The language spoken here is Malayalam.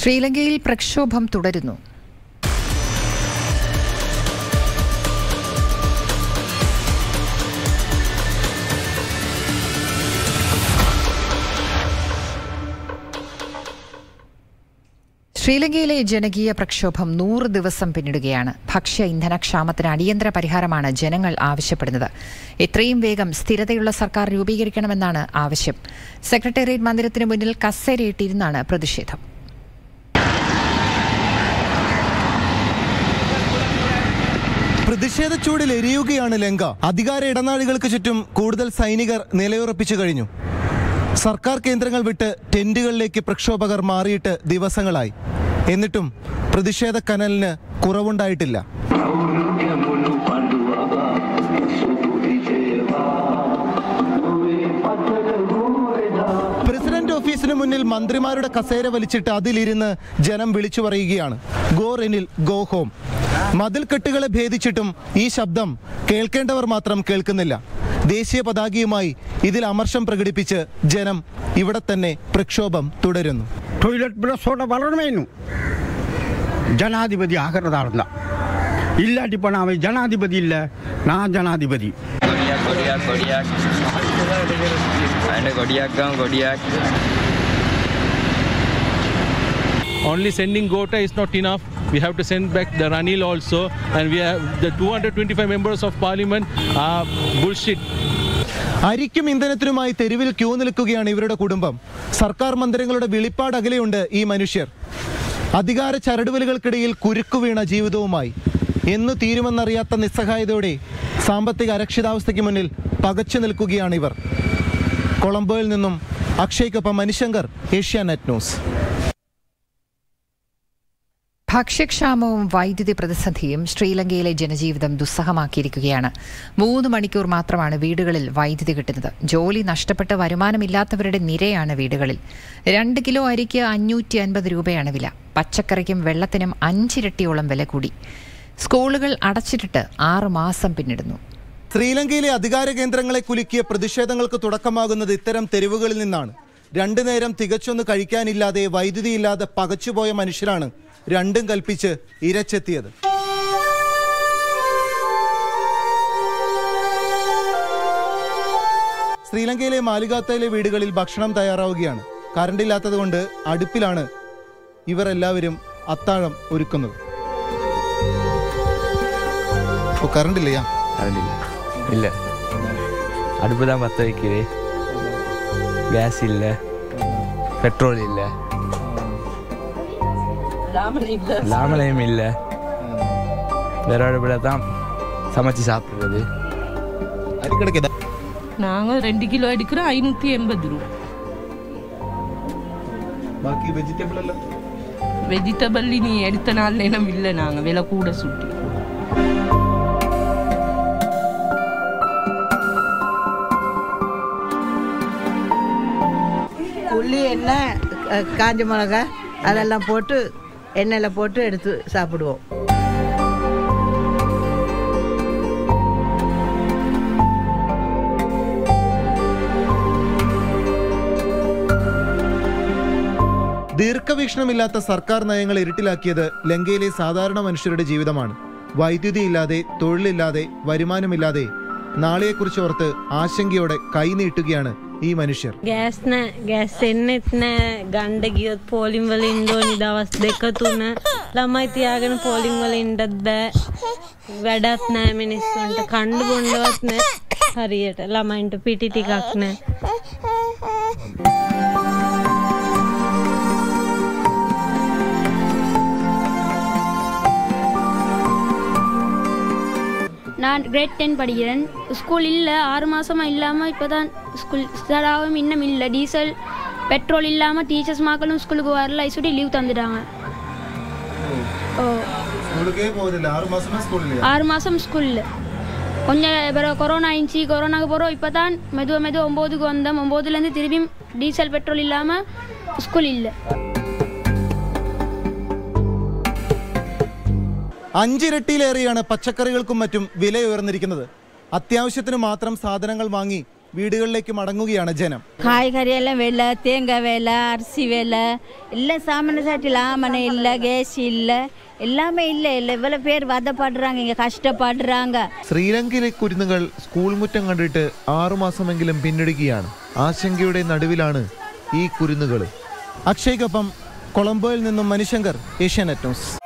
ശ്രീലങ്കയിൽ പ്രക്ഷോഭം തുടരുന്നു. ശ്രീലങ്കയിലെ ജനകീയ പ്രക്ഷോഭം നൂറ് ദിവസം പിന്നിടുകയാണ്. ഭക്ഷ്യ ഇന്ധനക്ഷാമത്തിന് അടിയന്തര പരിഹാരമാണ് ജനങ്ങൾ ആവശ്യപ്പെടുന്നത്. എത്രയും വേഗം സ്ഥിരതയുള്ള സർക്കാർ രൂപീകരിക്കണമെന്നാണ് ആവശ്യം. സെക്രട്ടേറിയറ്റ് മന്ദിരത്തിന് മുന്നിൽ കസേരയിട്ടിരുന്നാണ് പ്രതിഷേധം. പ്രതിഷേധ ചൂടിൽ എരിയുകയാണ് ലങ്ക. അധികാര ഇടനാഴികൾക്ക് ചുറ്റും കൂടുതൽ സൈനികർ നിലയുറപ്പിച്ചു കഴിഞ്ഞു. സർക്കാർ കേന്ദ്രങ്ങൾ വിട്ട് ടെന്റുകളിലേക്ക് പ്രക്ഷോഭകർ മാറിയിട്ട് ദിവസങ്ങളായി. എന്നിട്ടും പ്രതിഷേധ കനലിന് കുറവുണ്ടായിട്ടില്ല. പ്രസിഡന്റ് ഓഫീസിന് മുന്നിൽ മന്ത്രിമാരുടെ കസേര വലിച്ചിട്ട് അതിലിരുന്ന് ജനം വിളിച്ചു പറയുകയാണ്. Go Ranil go home. മതിൽക്കെട്ടുകളെ ഭേദിച്ചിട്ടും ഈ ശബ്ദം കേൾക്കേണ്ടവർ മാത്രം കേൾക്കുന്നില്ല. ദേശീയ പതാകയുമായി ഇതിൽ അമർഷം പ്രകടിപ്പിച്ച് ജനം ഇവിടെ തന്നെ പ്രക്ഷോഭം തുടരുന്നു. ടോയ്ലറ്റ് ജനാധിപതി ആകരുതാർന്ന ഇല്ലാട്ടിപ്പോൾ അവൻ ജനാധിപതി ഇല്ല നാ ജനാധിപതി. Only sending Gota is not enough We have to send back the Ranil also, and we have the 225 members of parliament are bullshit. അരിക്കും ഇന്ധനത്തിനുമായി തെരുവിൽ ക്യൂ നിൽക്കുകയാണ് ഇവരുടെ കുടുംബം. സർക്കാർ മന്ദിരങ്ങളുടെ വെളിപ്പാട് അകലെയുണ്ട് ഈ മനുഷ്യർ. അധികാര ചരടുവലുകൾക്കിടയിൽ കുരുക്കു വീണ ജീവിതവുമായി. എന്ന് തീരുമെന്നറിയാത്ത നിസ്സഹായതയോടെ സാമ്പത്തിക അരക്ഷിതാവസ്ഥയ്ക്ക് മുന്നിൽ പകച്ചു നിൽക്കുകയാണ് ഇവർ. കൊളംബോയിൽ നിന്നും അക്ഷയ്ക്കൊപ്പം മനുശങ്കർ ഏഷ്യാനെറ്റ് ന്യൂസ്. ഭക്ഷ്യക്ഷാമവും വൈദ്യുതി പ്രതിസന്ധിയും ശ്രീലങ്കയിലെ ജനജീവിതം ദുസ്സഹമാക്കിയിരിക്കുകയാണ്. മൂന്ന് മണിക്കൂർ മാത്രമാണ് വീടുകളിൽ വൈദ്യുതി കിട്ടുന്നത്. ജോലി നഷ്ടപ്പെട്ട് വരുമാനമില്ലാത്തവരുടെ നിരയാണ് വീടുകളിൽ. രണ്ട് കിലോ അരിക്ക് അഞ്ഞൂറ്റി അൻപത് രൂപയാണ് വില. പച്ചക്കറിക്കും വെള്ളത്തിനും അഞ്ചിരട്ടിയോളം വില കൂടി. സ്കൂളുകൾ അടച്ചിട്ടിട്ട് ആറ് മാസം പിന്നിടുന്നു. ശ്രീലങ്കയിലെ അധികാര കേന്ദ്രങ്ങളെ കുലുക്കിയ പ്രതിഷേധങ്ങൾക്ക് തുടക്കമാകുന്നത് ഇത്തരം തെരുവുകളിൽ നിന്നാണ്. രണ്ടു നേരം തികച്ചൊന്ന് കഴിക്കാനില്ലാതെ വൈദ്യുതിയില്ലാതെ പകച്ചുപോയ മനുഷ്യരാണ് രണ്ടും കൽപ്പിച്ച് ഇരച്ചെത്തിയത് ശ്രീലങ്കയിലെ മാലികാത്തയിലെ വീടുകളിൽ ഭക്ഷണം തയ്യാറാവുകയാണ് കറണ്ട് ഇല്ലാത്തതുകൊണ്ട് അടുപ്പിലാണ് ഇവർ എല്ലാവരും അത്താഴം ഒരുക്കുന്നത് ഓ കറണ്ട് ഇല്ലയാ അതില്ല ഇല്ല അടുപ്പ് தான் பற்ற வைக்கிறேன் கேஸ் இல்லை பெட்ரோல் இல்லை லாமலையும் இல்லை. வேற அடுப்பில் தான் சமைச்சு சாப்பிட்றது. அதுக்கடுக்கு நாங்கள் ரெண்டு கிலோ எடுக்கிறோம் ஐநூற்றி எண்பது ரூபா. பாக்கி வெஜிடபிள் வெஜிடபிள் நீ எடுத்த நாள் நிலம் இல்லை நாங்கள் விலை கூட சுட்டு. உள்ளி என்ன காஞ்ச மிளகா அதெல்லாம் போட்டு എണ്ണല പോട്ട് എടുത്ത് சாப்பிடுவோம் ദീർഘവീക്ഷണമില്ലാത്ത സർക്കാർ നയങ്ങൾ ഇരുട്ടിലാക്കിയത് ലങ്കയിലെ സാധാരണ മനുഷ്യരുടെ ജീവിതമാണ്. വൈദ്യുതി ഇല്ലാതെ തൊഴിലില്ലാതെ വരുമാനമില്ലാതെ. നാളെയെക്കുറിച്ച് ഓർത്ത് ആശങ്കയോടെ കൈനീട്ടുകയാണ് ഈ මනුෂ්‍යർ ගෑස් නෑ ගෑස් එන්නෙත් නෑ ගණ්ඩ ගියොත් පෝලිම් වල ඉන්න ඕනි දවස් දෙක තුන ළමයි තියාගෙන පෝලිම් වල ඉන්නත් බෑ වැඩත් නෑ මිනිස්සුන්ට කණ්ඩ බොණ්ඩවත් නෑ හරියට ළමයින්ට පිටි ටිකක් නෑ நான் கிரேட் டென் படிக்கிறேன். ஸ்கூல் இல்லை ஆறு மாதமாக இல்லாமல் இப்போ தான் ஸ்கூல் ஆகும் இன்னும் இல்லை. டீசல் பெட்ரோல் இல்லாமல் டீச்சர்ஸ் மக்களும் ஸ்கூலுக்கு வரல. சொல்லி லீவ் தந்துட்டாங்க. ஓ. ஆறு மாதம் ஸ்கூலில் கொஞ்சம் பிறகு கொரோனா ஆயிடுச்சு. கொரோனாக்கு போகிறோம் இப்போ தான் மெதுவாக மெதுவாக ஒம்போதுக்கு வந்தோம் ஒம்போதுலேருந்து திரும்பியும் டீசல் பெட்ரோல் இல்லாமல் ஸ்கூல் இல்லை. അഞ്ചിരട്ടിയിലേറെയാണ് പച്ചക്കറികൾക്കും മറ്റും വില ഉയർന്നിരിക്കുന്നത് അത്യാവശ്യത്തിന് മാത്രം സാധനങ്ങൾ വാങ്ങി വീടുകളിലേക്ക് മടങ്ങുകയാണ് ജനം காய்கறி எல்லாம் விலை தேங்காய் விலை அரிசி விலை எல்லாம் சாமானிய சாட்டில் ஆமனை இல்லை கேஸ் இல்லை எல்லாமே இல்லை இல்லை இவ்வளோ பேர் வதப்படுறாங்க இங்கே கஷ்டப்படுறாங்க ശ്രീലങ്കയിലെ കുരുന്നുകൾ സ്കൂൾ മുറ്റം കണ്ടിട്ട് ആറുമാസമെങ്കിലും പിന്നിടുകയാണ് ആശങ്കയുടെ നടുവിലാണ് ഈ കുരുന്നുകൾ അക്ഷയ്ക്കൊപ്പം കൊളംബോയിൽ നിന്നും മണിശങ്കർ ഏഷ്യാനെറ്റ് ന്യൂസ്